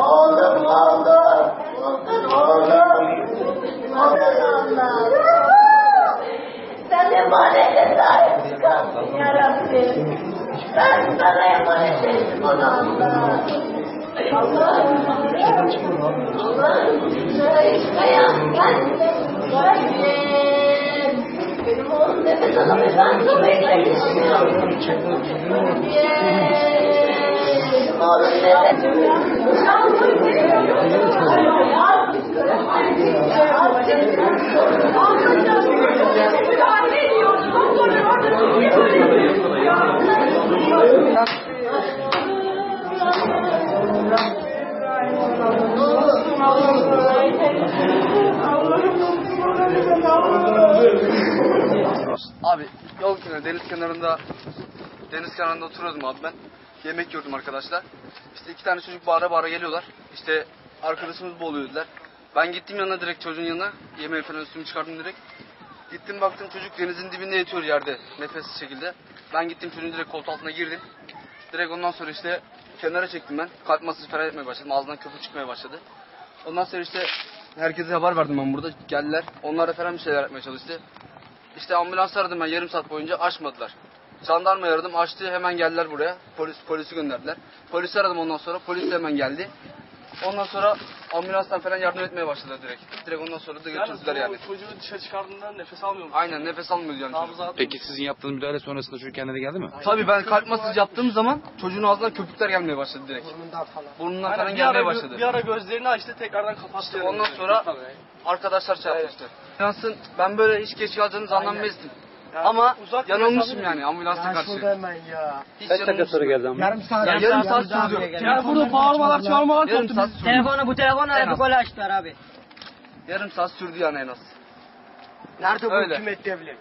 Oğlum oldu. Oldun oğlum. Oldun oğlum. Sen emanete sahip çıkarsın yarabbim. Ben sana emanet ettim onu Allah. Allah'ım. Allah'ım. Ben. Benim oğlum nefes alamıyor. Ben sana Abi yol kenarı, deniz kenarında deniz kenarında oturuyordum abi ben. Yemek yiyordum arkadaşlar. İşte iki tane çocuk bağıra bağıra geliyorlar. İşte arkadaşımız boğuluyor dediler. Ben gittim yanına direkt çocuğun yanına. Yemeği falan üstümü çıkardım direkt. Gittim baktım çocuk denizin dibinde yatıyor yerde nefessiz şekilde. Ben gittim çocuğun direkt koltuğu altına girdim. Direkt ondan sonra işte kenara çektim ben. Kalp masajı falan etmeye başladım. Ağzından köpük çıkmaya başladı. Ondan sonra işte herkese haber verdim ben burada. Geldiler. Onlar da falan bir şeyler yapmaya çalıştı. İşte ambulans aradım ben yarım saat boyunca açmadılar. Jandarma aradım açtı hemen geldiler buraya. Polis polisi gönderdiler. Polisi aradım ondan sonra polis de hemen geldi. Ondan sonra ambulanstan falan yardım etmeye başladılar direkt. Direkt ondan sonra da götürdüler yani. Çocuğu dışarı çıkardığında nefes almıyor mu? Aynen nefes almıyor yani çocuk. Peki sizin yaptığınız müdahale sonrasında çocuk kendine geldi mi? Tabii ben kalp masajı yaptığım zaman çocuğun ağzından köpükler gelmeye başladı direkt. Burnundan falan bir gelmeye ara, başladı. bir ara gözlerini açtı tekrardan kapattı. İşte ondan sonra arkadaşlar şey yapmıştı. Ambulansın ben böyle hiç geç kalacağını Ama uzak yanılmışım yani ambulansa karşı. Hiç Kaç dakika sonra geldi ama? Yarım saat. Ya yarım saat sürdü. Ya burada bağırmalar çağırmalar Yarım koptu. saat sürdü. Telefonu bu telefonu aradık öyle açtılar abi. Yarım saat sürdü yani en az. Nerede bu Öyle. hükümet devlet?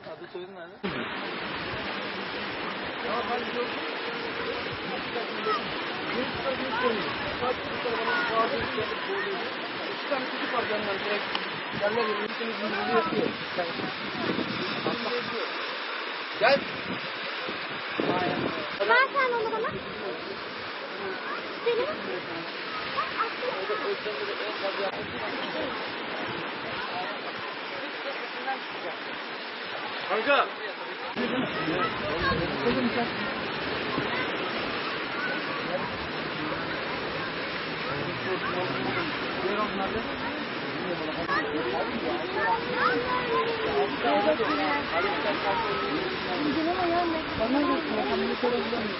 Gel. Ben sen onu bana. Benim. Kanka. Yer onlarda. Bana yok, kamerayı sorabilir miyim?